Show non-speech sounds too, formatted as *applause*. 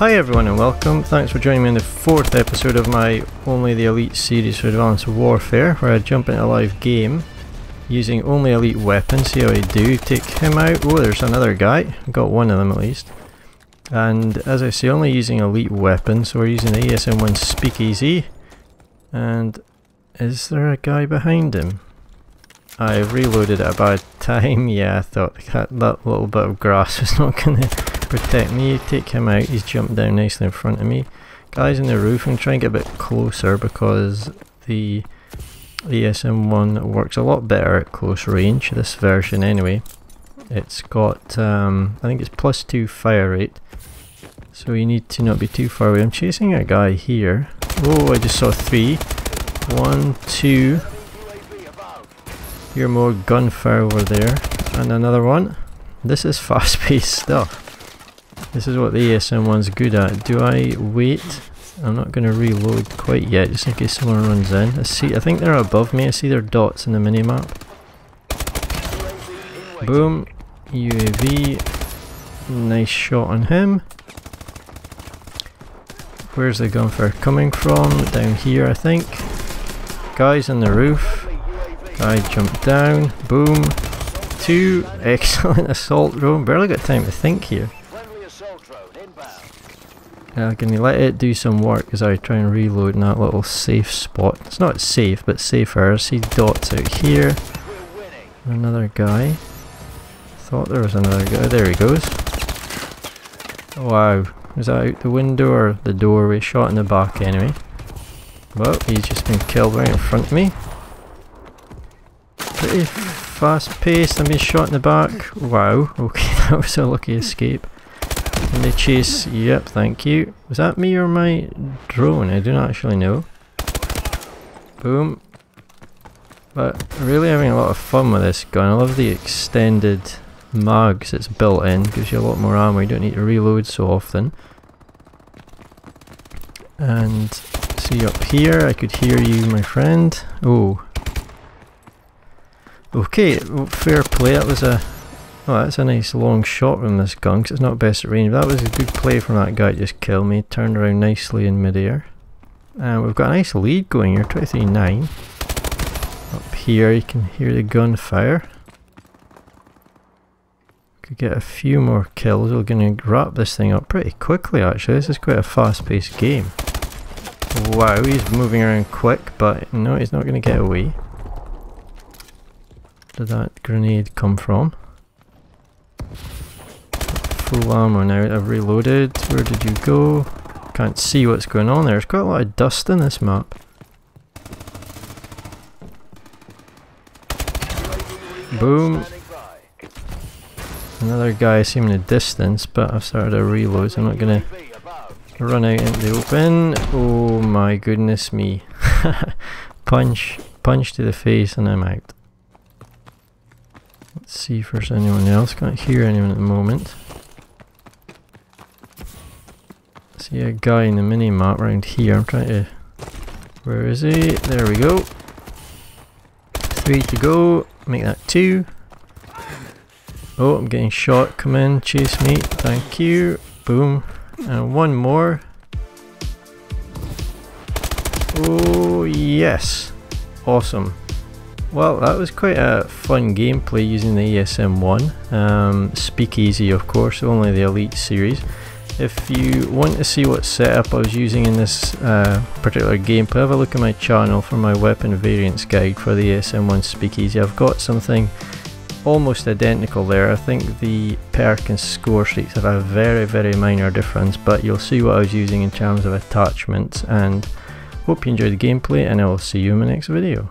Hi everyone and welcome. Thanks for joining me in the fourth episode of my Only the Elite series for Advanced Warfare where I jump into a live game using only elite weapons. See how I do. Take him out. Oh, there's another guy. Got one of them at least. And as I say, only using elite weapons. So we're using the ASM-1 Speakeasy. And is there a guy behind him? I reloaded at a bad *laughs* time. Yeah, I thought that little bit of grass *laughs* was not going to protect me. Take him out. He's jumped down nicely in front of me. Guys in the roof. I'm trying to get a bit closer because the ASM1 works a lot better at close range. This version anyway. It's got, um, I think it's plus 2 fire rate. So you need to not be too far away. I'm chasing a guy here. Oh, I just saw three. One, two. Hear more gunfire over there. And another one. This is *laughs* fast-paced stuff. This is what the ASM1's good at. Do I wait? I'm not going to reload quite yet, just in case someone runs in. I see. I think they're above me. I see their dots in the minimap. Boom. UAV. Nice shot on him. Where's the gunfire coming from? Down here, I think. Guys on the roof. Guy jumped down. Boom. Two. *laughs* Excellent assault drone. Barely got time to think here. Uh, can you let it do some work as I try and reload in that little safe spot? It's not safe, but safer. I see dots out here. Another guy. Thought there was another guy. There he goes. Wow. Was that out the window or the doorway? Shot in the back anyway. Well, he's just been killed right in front of me. Pretty fast paced. I'm being shot in the back. Wow. *laughs* Okay, that was a lucky escape. They chase, yep, thank you. Was that me or my drone? I do not actually know. Boom. But really having a lot of fun with this gun. I love the extended mags it's built in. Gives you a lot more ammo. You don't need to reload so often. And see up here, I could hear you, my friend. Oh. Okay, fair play. That was a Oh, that's a nice long shot from this gun because it's not best at range. That was a good play from that guy just kill me. Turned around nicely in midair. And we've got a nice lead going here, 23-9. Up here you can hear the gunfire. Could get a few more kills. We're going to wrap this thing up pretty quickly actually. This is quite a fast-paced game. Wow, he's moving around quick, but no, he's not going to get away. Where did that grenade come from? Full ammo now. I've reloaded. Where did you go? Can't see what's going on there. There's quite a lot of dust in this map. Boom. Another guy seeming in the distance, but I've started a reload, so I'm not gonna run out into the open. Oh my goodness me. *laughs* punch, punch to the face and I'm out. Let's see if there's anyone else. Can't hear anyone at the moment. See a guy in the mini map around here. I'm trying to. Where is he? There we go. Three to go. Make that two. Oh, I'm getting shot. Come in, chase me. Thank you. Boom. And one more. Oh, yes. Awesome. Well, that was quite a fun gameplay using the ASM1. Um, Speakeasy, of course, only the Elite series. If you want to see what setup I was using in this uh, particular gameplay, have a look at my channel for my weapon variants guide for the ASM1 Speakeasy. I've got something almost identical there. I think the perk and score sheets have a very very minor difference but you'll see what I was using in terms of attachments and hope you enjoyed the gameplay and I will see you in my next video.